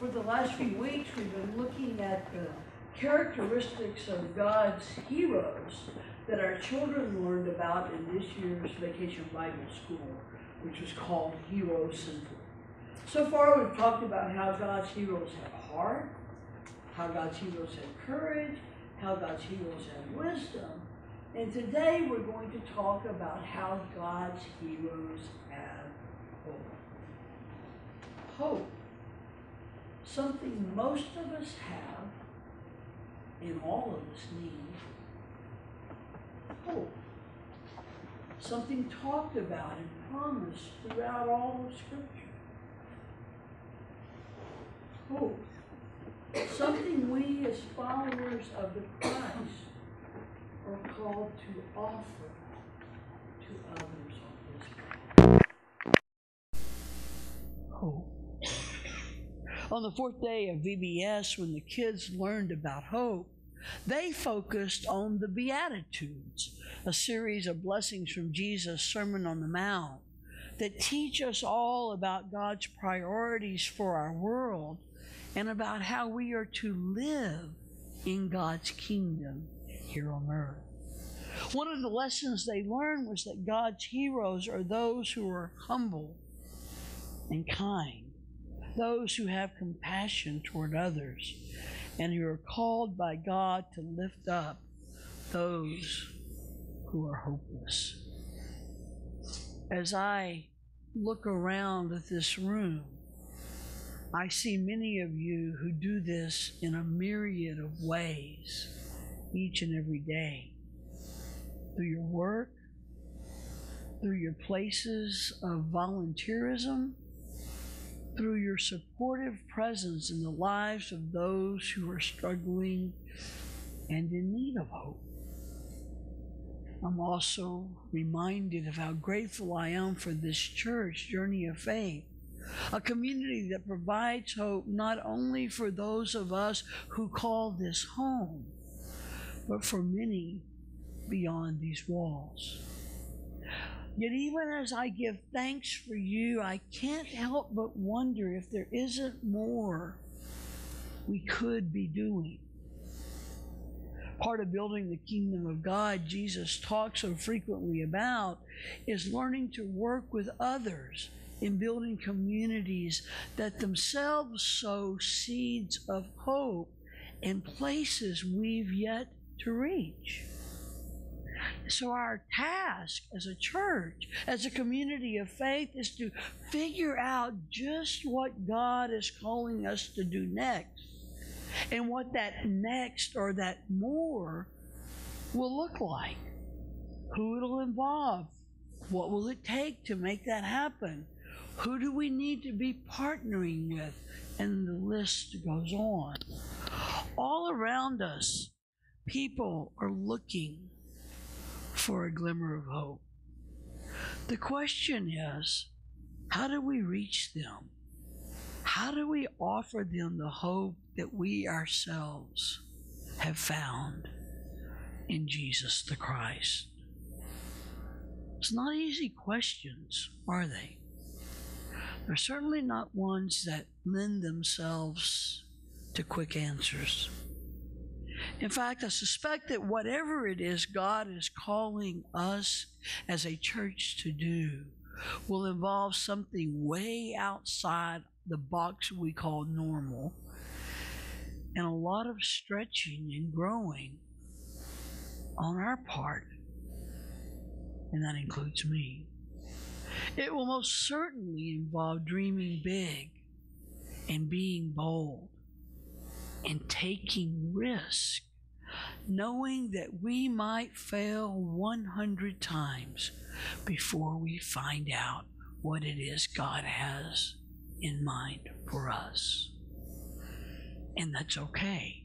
for the last few weeks, we've been looking at the characteristics of God's heroes that our children learned about in this year's Vacation Bible School, which was called Hero Central. So far, we've talked about how God's heroes have heart, how God's heroes have courage, how God's heroes have wisdom, and today we're going to talk about how God's heroes have hope. Hope. Something most of us have and all of us need. Hope. Something talked about and promised throughout all of Scripture. Hope. Something we as followers of the Christ are called to offer to others on this path. Hope. On the fourth day of VBS, when the kids learned about hope, they focused on the Beatitudes, a series of blessings from Jesus' Sermon on the Mount that teach us all about God's priorities for our world and about how we are to live in God's kingdom here on earth. One of the lessons they learned was that God's heroes are those who are humble and kind, those who have compassion toward others, and who are called by God to lift up those who are hopeless. As I look around at this room, I see many of you who do this in a myriad of ways each and every day through your work, through your places of volunteerism, through your supportive presence in the lives of those who are struggling and in need of hope. I'm also reminded of how grateful I am for this church, Journey of Faith, a community that provides hope not only for those of us who call this home, but for many beyond these walls. Yet, even as I give thanks for you, I can't help but wonder if there isn't more we could be doing. Part of building the kingdom of God, Jesus talks so frequently about, is learning to work with others in building communities that themselves sow seeds of hope in places we've yet to reach. So, our task as a church, as a community of faith, is to figure out just what God is calling us to do next. And what that next or that more will look like, who it'll involve, what will it take to make that happen, who do we need to be partnering with, and the list goes on. All around us, people are looking for a glimmer of hope. The question is how do we reach them? How do we offer them the hope that we ourselves have found in Jesus the Christ? It's not easy questions, are they? They're certainly not ones that lend themselves to quick answers. In fact, I suspect that whatever it is God is calling us as a church to do will involve something way outside the box we call normal and a lot of stretching and growing on our part. And that includes me. It will most certainly involve dreaming big and being bold and taking risk, knowing that we might fail 100 times before we find out what it is God has in mind for us. And that's okay.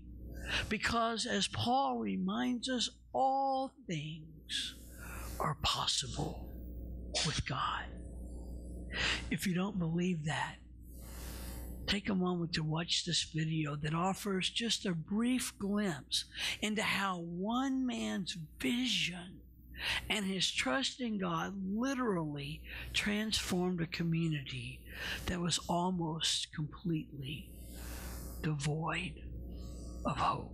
Because as Paul reminds us, all things are possible with God. If you don't believe that, take a moment to watch this video that offers just a brief glimpse into how one man's vision and his trust in God literally transformed a community that was almost completely devoid of hope.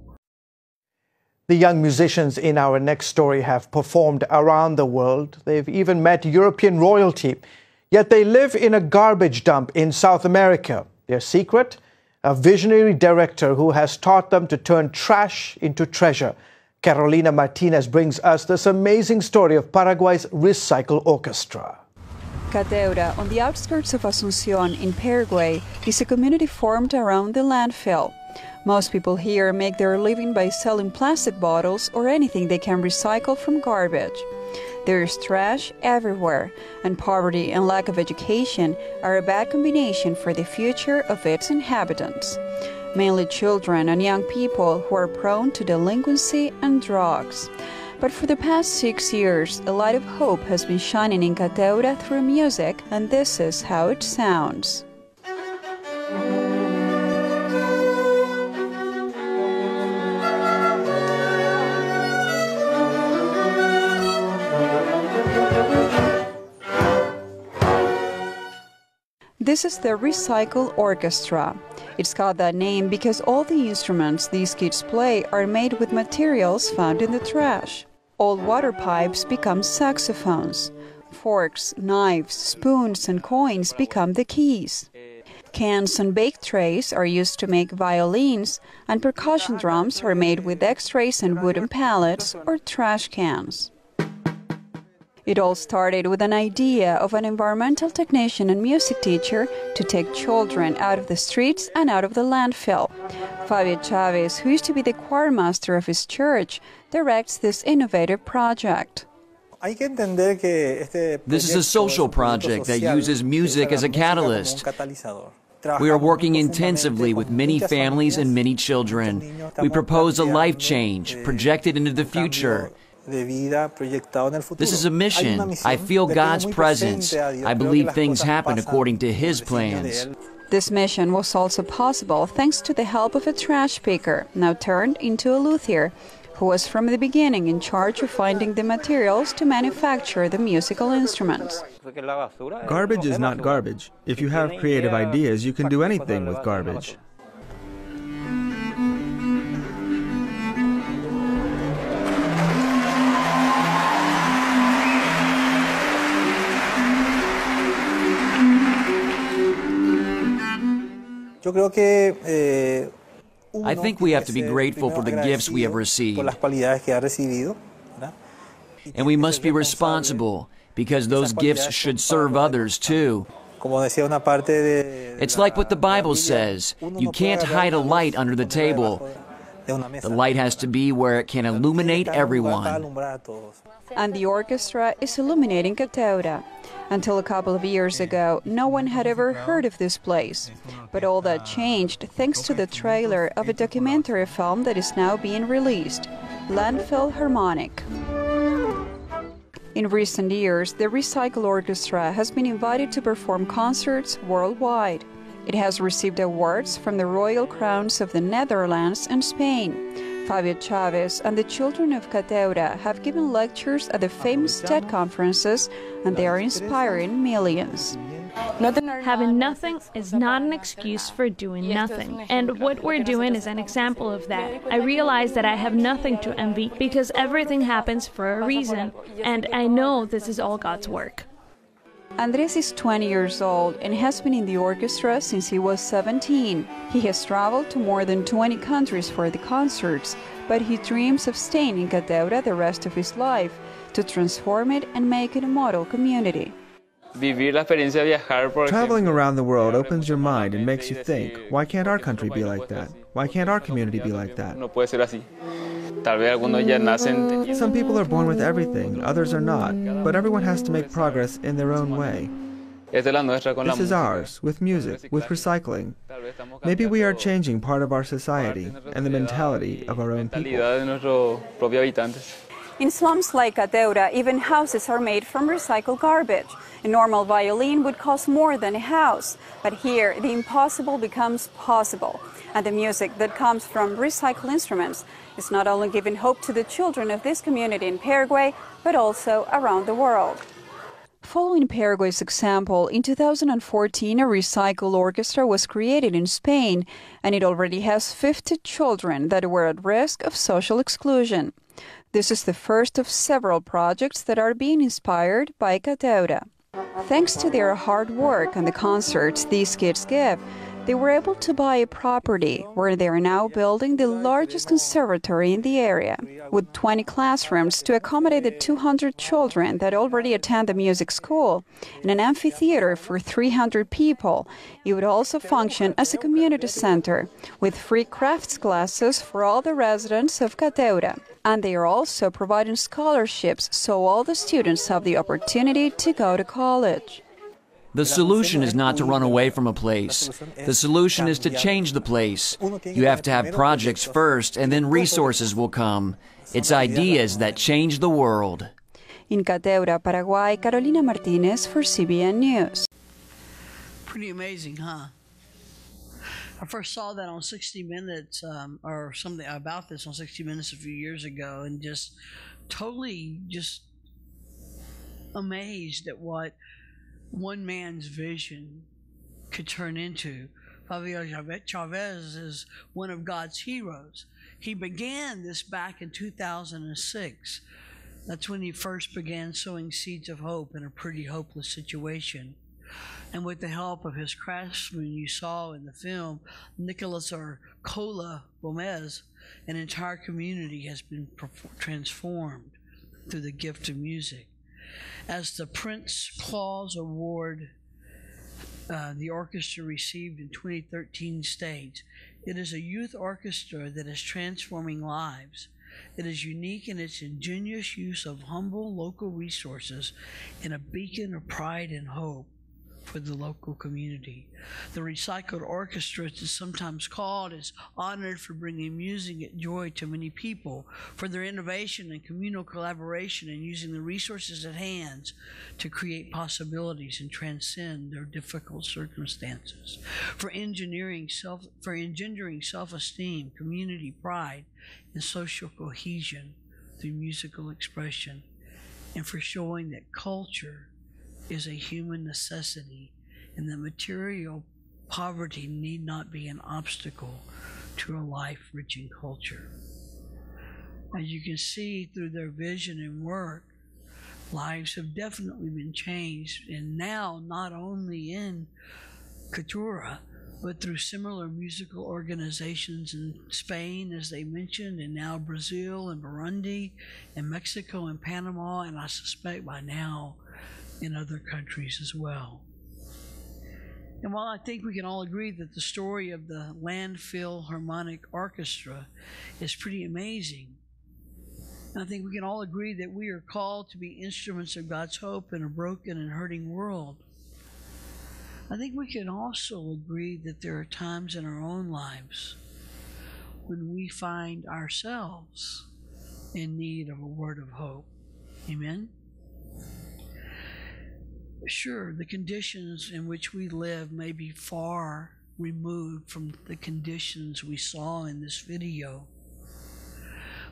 The young musicians in our next story have performed around the world. They've even met European royalty. Yet they live in a garbage dump in South America. Their secret? A visionary director who has taught them to turn trash into treasure. Carolina Martinez brings us this amazing story of Paraguay's Recycle Orchestra. Cateura, on the outskirts of Asunción in Paraguay, is a community formed around the landfill. Most people here make their living by selling plastic bottles or anything they can recycle from garbage. There is trash everywhere, and poverty and lack of education are a bad combination for the future of its inhabitants mainly children and young people who are prone to delinquency and drugs. But for the past six years, a light of hope has been shining in Cateura through music, and this is how it sounds. This is the Recycle Orchestra. It's got that name because all the instruments these kids play are made with materials found in the trash. Old water pipes become saxophones. Forks, knives, spoons, and coins become the keys. Cans and bake trays are used to make violins, and percussion drums are made with x-rays and wooden pallets or trash cans. It all started with an idea of an environmental technician and music teacher to take children out of the streets and out of the landfill. Favio Chavez, who used to be the choirmaster of his church, directs this innovative project. This is a social project that uses music as a catalyst. We are working intensively with many families and many children. We propose a life change projected into the future. This is a mission. I feel God's presence. I believe things happen according to His plans. This mission was also possible thanks to the help of a trash picker, now turned into a luthier, who was from the beginning in charge of finding the materials to manufacture the musical instruments. Garbage is not garbage. If you have creative ideas, you can do anything with garbage. I think we have to be grateful for the gifts we have received. And we must be responsible because those gifts should serve others too. It's like what the Bible says you can't hide a light under the table. The light has to be where it can illuminate everyone. And the orchestra is illuminating Cateura. Until a couple of years ago, no one had ever heard of this place. But all that changed thanks to the trailer of a documentary film that is now being released Landfill Harmonic. In recent years, the Recycle Orchestra has been invited to perform concerts worldwide. It has received awards from the royal crowns of the Netherlands and Spain. Favio Chavez and the children of Cateura have given lectures at the famous TED conferences, and they are inspiring millions. Having nothing is not an excuse for doing nothing. And what we're doing is an example of that. I realize that I have nothing to envy because everything happens for a reason, and I know this is all God's work. Andres is 20 years old and has been in the orchestra since he was 17. He has traveled to more than 20 countries for the concerts, but he dreams of staying in Cateura the rest of his life to transform it and make it a model community. Traveling around the world opens your mind and makes you think, why can't our country be like that? Why can't our community be like that? Some people are born with everything, others are not, but everyone has to make progress in their own way. This is ours, with music, with recycling. Maybe we are changing part of our society and the mentality of our own people. In slums like Cateura, even houses are made from recycled garbage. A normal violin would cost more than a house, but here the impossible becomes possible. And the music that comes from recycled instruments is not only giving hope to the children of this community in Paraguay, but also around the world. Following Paraguay's example, in 2014 a recycle orchestra was created in Spain and it already has 50 children that were at risk of social exclusion. This is the first of several projects that are being inspired by Cateura. Thanks to their hard work and the concerts these kids give, they were able to buy a property where they are now building the largest conservatory in the area, with 20 classrooms to accommodate the 200 children that already attend the music school, and an amphitheater for 300 people. It would also function as a community center, with free crafts classes for all the residents of Cateura. And they are also providing scholarships so all the students have the opportunity to go to college. The solution is not to run away from a place. The solution is to change the place. You have to have projects first, and then resources will come. It's ideas that change the world. In Cateura, Paraguay, Carolina Martinez for CBN News. Pretty amazing, huh? I first saw that on 60 Minutes, um, or something about this on 60 Minutes a few years ago, and just totally just amazed at what one man's vision could turn into. Favio Chavez is one of God's heroes. He began this back in 2006. That's when he first began sowing seeds of hope in a pretty hopeless situation. And with the help of his craftsmen you saw in the film, Nicholas or Cola Gomez, an entire community has been transformed through the gift of music as the Prince Claus Award uh, the orchestra received in 2013 states. It is a youth orchestra that is transforming lives. It is unique in its ingenious use of humble local resources and a beacon of pride and hope for the local community. The Recycled Orchestra, as it's sometimes called, is honored for bringing music and joy to many people, for their innovation and communal collaboration and using the resources at hand to create possibilities and transcend their difficult circumstances, for engineering self, for engendering self-esteem, community pride, and social cohesion through musical expression, and for showing that culture is a human necessity, and that material poverty need not be an obstacle to a life rich in culture. As you can see through their vision and work, lives have definitely been changed, and now not only in Cateura, but through similar musical organizations in Spain, as they mentioned, and now Brazil and Burundi and Mexico and Panama, and I suspect by now in other countries as well. And while I think we can all agree that the story of the Landfill Harmonic Orchestra is pretty amazing, I think we can all agree that we are called to be instruments of God's hope in a broken and hurting world. I think we can also agree that there are times in our own lives when we find ourselves in need of a word of hope. Amen? Sure, the conditions in which we live may be far removed from the conditions we saw in this video.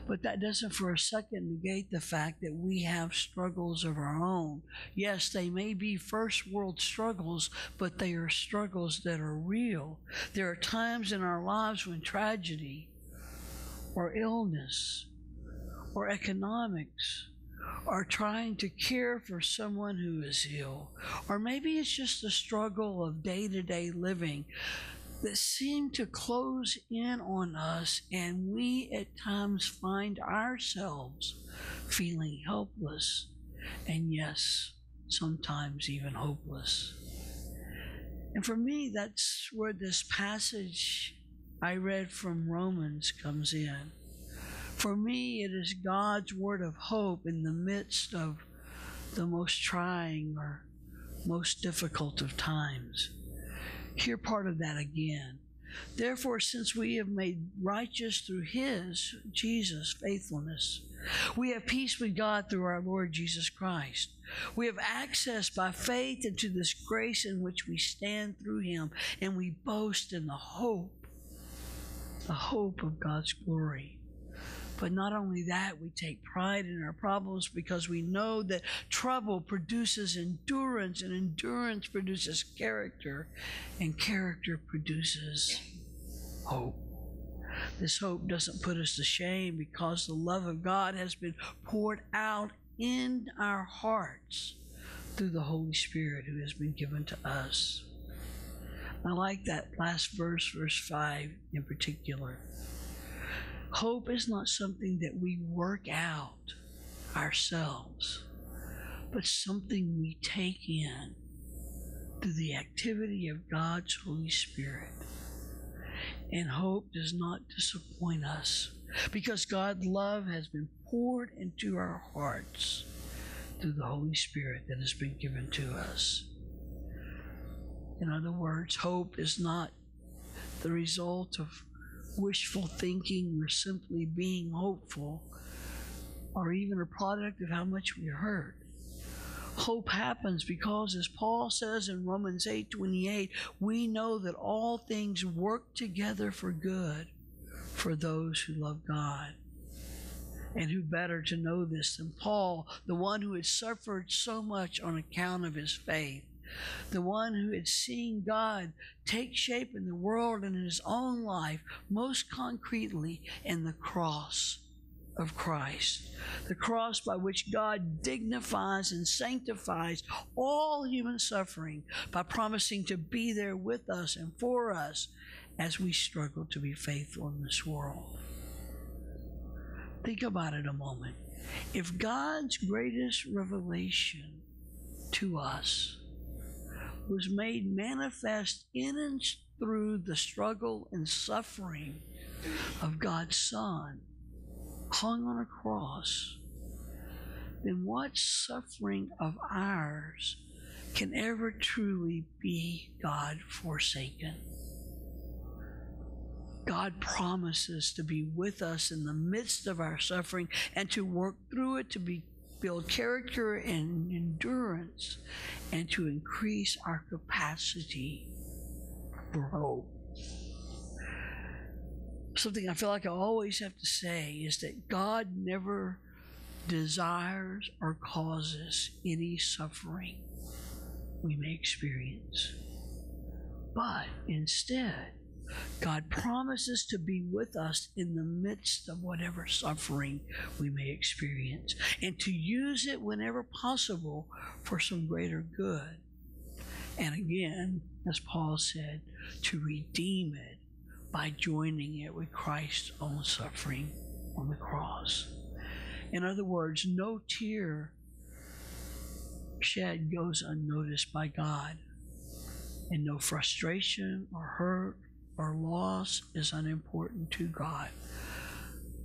But that doesn't for a second negate the fact that we have struggles of our own. Yes, they may be first world struggles, but they are struggles that are real. There are times in our lives when tragedy or illness or economics are trying to care for someone who is ill, or maybe it's just the struggle of day to day living that seem to close in on us, and we at times find ourselves feeling helpless, and yes, sometimes even hopeless. And for me, that's where this passage I read from Romans comes in. For me, it is God's word of hope in the midst of the most trying or most difficult of times. Hear part of that again. Therefore, since we have made righteous through his, Jesus, faithfulness, we have peace with God through our Lord Jesus Christ. We have access by faith into this grace in which we stand through him, and we boast in the hope, the hope of God's glory. But not only that, we take pride in our problems because we know that trouble produces endurance, and endurance produces character, and character produces hope. This hope doesn't put us to shame because the love of God has been poured out in our hearts through the Holy Spirit who has been given to us. I like that last verse, verse 5 in particular. Hope is not something that we work out ourselves, but something we take in through the activity of God's Holy Spirit. And hope does not disappoint us because God's love has been poured into our hearts through the Holy Spirit that has been given to us. In other words, hope is not the result of wishful thinking or simply being hopeful or even a product of how much we hurt. Hope happens because as Paul says in Romans 8:28, we know that all things work together for good for those who love God. And who better to know this than Paul, the one who had suffered so much on account of his faith? The one who had seen God take shape in the world and in his own life, most concretely in the cross of Christ. The cross by which God dignifies and sanctifies all human suffering by promising to be there with us and for us as we struggle to be faithful in this world. Think about it a moment. If God's greatest revelation to us was made manifest in and through the struggle and suffering of God's Son hung on a cross, then what suffering of ours can ever truly be God forsaken? God promises to be with us in the midst of our suffering and to work through it to be build character and endurance, and to increase our capacity for hope. Something I feel like I always have to say is that God never desires or causes any suffering we may experience, but instead, God promises to be with us in the midst of whatever suffering we may experience and to use it whenever possible for some greater good. And again, as Paul said, to redeem it by joining it with Christ's own suffering on the cross. In other words, no tear shed goes unnoticed by God, and no frustration or hurt or loss is unimportant to God.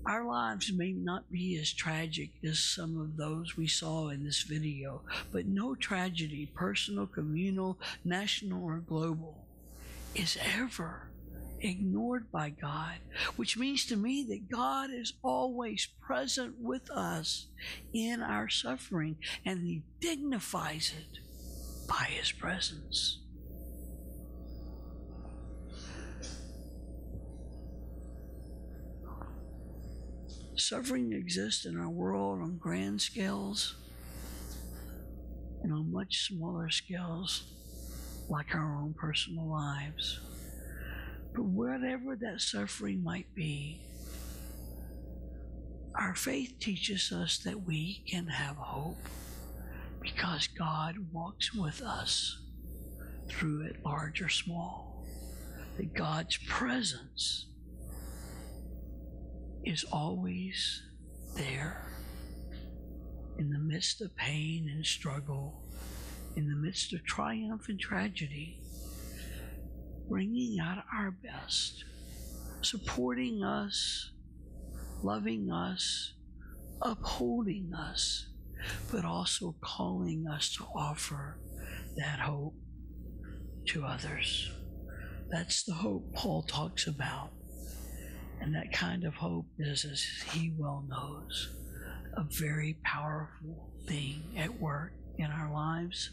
Our lives may not be as tragic as some of those we saw in this video, but no tragedy, personal, communal, national, or global, is ever ignored by God, which means to me that God is always present with us in our suffering and He dignifies it by His presence. Suffering exists in our world on grand scales and on much smaller scales, like our own personal lives. But whatever that suffering might be, our faith teaches us that we can have hope because God walks with us through it, large or small. That God's presence is always there in the midst of pain and struggle, in the midst of triumph and tragedy, bringing out our best, supporting us, loving us, upholding us, but also calling us to offer that hope to others. That's the hope Paul talks about. And that kind of hope is, as he well knows, a very powerful thing at work in our lives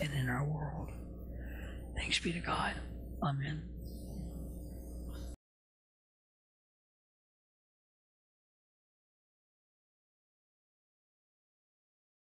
and in our world. Thanks be to God. Amen.